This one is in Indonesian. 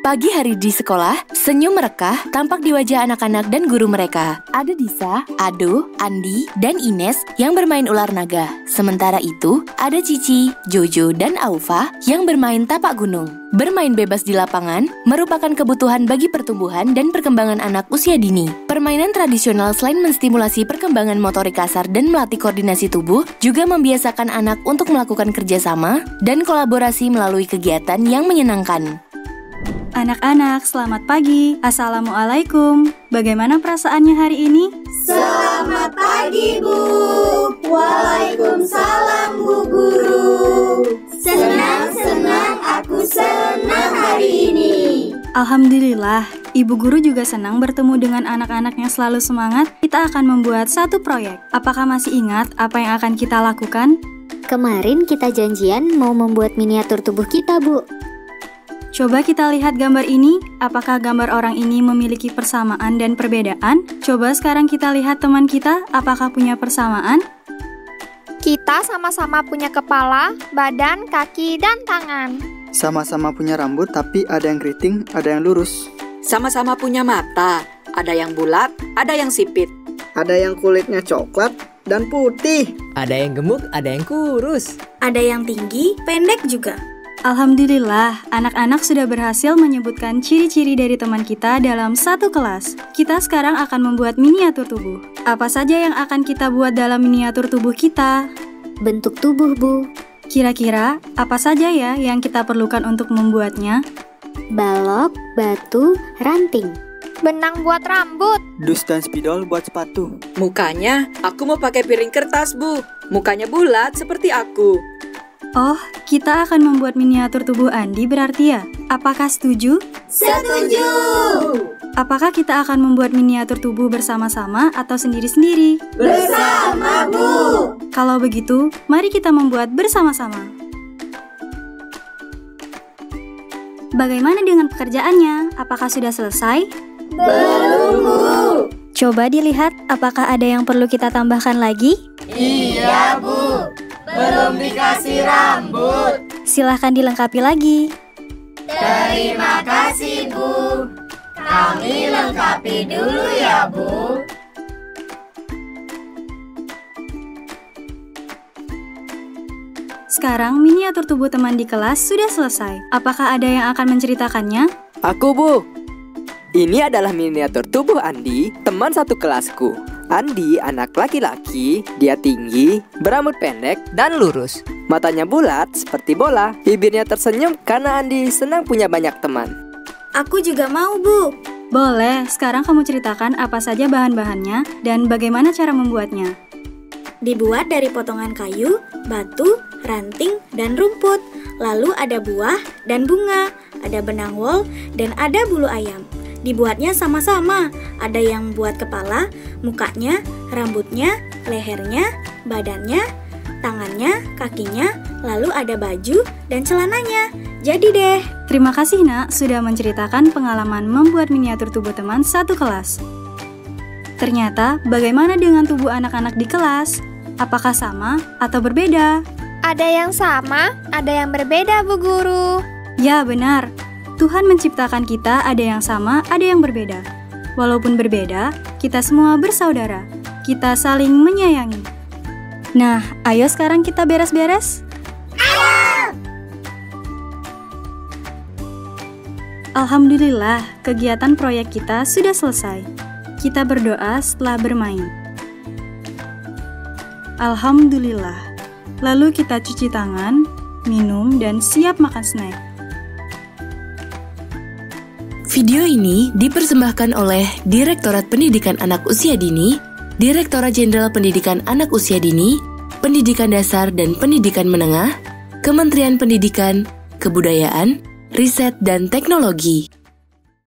Pagi hari di sekolah, senyum merekah tampak di wajah anak-anak dan guru mereka. Ada Disa, Ado, Andi, dan Ines yang bermain ular naga. Sementara itu, ada Cici, Jojo, dan Aufa yang bermain tapak gunung. Bermain bebas di lapangan merupakan kebutuhan bagi pertumbuhan dan perkembangan anak usia dini. Permainan tradisional selain menstimulasi perkembangan motorik kasar dan melatih koordinasi tubuh, juga membiasakan anak untuk melakukan kerjasama dan kolaborasi melalui kegiatan yang menyenangkan. Anak-anak, selamat pagi. Assalamualaikum. Bagaimana perasaannya hari ini? Selamat pagi, Bu. Waalaikumsalam, Bu Guru. Senang-senang aku senang hari ini. Alhamdulillah, Ibu Guru juga senang bertemu dengan anak-anak yang selalu semangat. Kita akan membuat satu proyek. Apakah masih ingat apa yang akan kita lakukan? Kemarin kita janjian mau membuat miniatur tubuh kita, Bu. Coba kita lihat gambar ini. Apakah gambar orang ini memiliki persamaan dan perbedaan? Coba sekarang kita lihat teman kita, apakah punya persamaan? Kita sama-sama punya kepala, badan, kaki, dan tangan. Sama-sama punya rambut, tapi ada yang keriting, ada yang lurus. Sama-sama punya mata, ada yang bulat, ada yang sipit. Ada yang kulitnya coklat dan putih. Ada yang gemuk, ada yang kurus. Ada yang tinggi, pendek juga. Alhamdulillah, anak-anak sudah berhasil menyebutkan ciri-ciri dari teman kita dalam satu kelas. Kita sekarang akan membuat miniatur tubuh. Apa saja yang akan kita buat dalam miniatur tubuh kita? Bentuk tubuh, Bu. Kira-kira apa saja ya yang kita perlukan untuk membuatnya? Balok, batu, ranting. Benang buat rambut. Dus dan spidol buat sepatu. Mukanya, aku mau pakai piring kertas, Bu. Mukanya bulat seperti aku. Oh, kita akan membuat miniatur tubuh Andi berarti ya? Apakah setuju? Setuju. Apakah kita akan membuat miniatur tubuh bersama-sama atau sendiri-sendiri? Bersama, Bu. Kalau begitu, mari kita membuat bersama-sama. Bagaimana dengan pekerjaannya? Apakah sudah selesai? Belum, Bu. Coba dilihat apakah ada yang perlu kita tambahkan lagi? Iya, Bu. Belum dikasih rambut. Silahkan dilengkapi lagi. Terima kasih, Bu. Kami lengkapi dulu ya, Bu. Sekarang miniatur tubuh teman di kelas sudah selesai. Apakah ada yang akan menceritakannya? Aku, Bu. Ini adalah miniatur tubuh Andi, teman satu kelasku. Andi anak laki-laki, dia tinggi, berambut pendek, dan lurus. Matanya bulat seperti bola, bibirnya tersenyum karena Andi senang punya banyak teman. Aku juga mau, Bu. Boleh, sekarang kamu ceritakan apa saja bahan-bahannya dan bagaimana cara membuatnya. Dibuat dari potongan kayu, batu, ranting, dan rumput. Lalu ada buah dan bunga, ada benang wol, dan ada bulu ayam. Dibuatnya sama-sama. Ada yang buat kepala, mukanya, rambutnya, lehernya, badannya, tangannya, kakinya, lalu ada baju dan celananya. Jadi deh. Terima kasih nak sudah menceritakan pengalaman membuat miniatur tubuh teman satu kelas. Ternyata bagaimana dengan tubuh anak-anak di kelas? Apakah sama atau berbeda? Ada yang sama, ada yang berbeda, Bu Guru. Ya benar, Tuhan menciptakan kita ada yang sama, ada yang berbeda. Walaupun berbeda, kita semua bersaudara. Kita saling menyayangi. Nah, ayo sekarang kita beres-beres. Alhamdulillah, kegiatan proyek kita sudah selesai. Kita berdoa setelah bermain. Alhamdulillah. Lalu kita cuci tangan, minum, dan siap makan snack. Video ini dipersembahkan oleh Direktorat Pendidikan Anak Usia Dini, Direktorat Jenderal Pendidikan Anak Usia Dini, Pendidikan Dasar dan Pendidikan Menengah, Kementerian Pendidikan, Kebudayaan, Riset dan Teknologi.